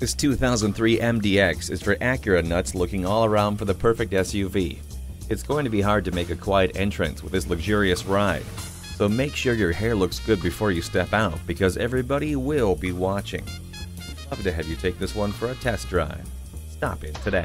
This 2003 MDX is for Acura nuts looking all around for the perfect SUV. It's going to be hard to make a quiet entrance with this luxurious ride, so make sure your hair looks good before you step out because everybody will be watching. Love to have you take this one for a test drive. Stop in today.